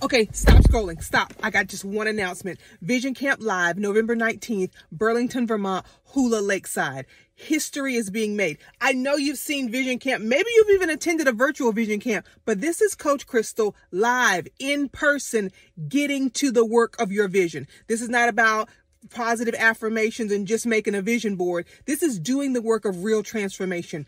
Okay, stop scrolling. Stop. I got just one announcement. Vision Camp Live, November 19th, Burlington, Vermont, Hula Lakeside. History is being made. I know you've seen Vision Camp. Maybe you've even attended a virtual Vision Camp, but this is Coach Christal live in person getting to the work of your vision. This is not about positive affirmations and just making a vision board. This is doing the work of real transformation.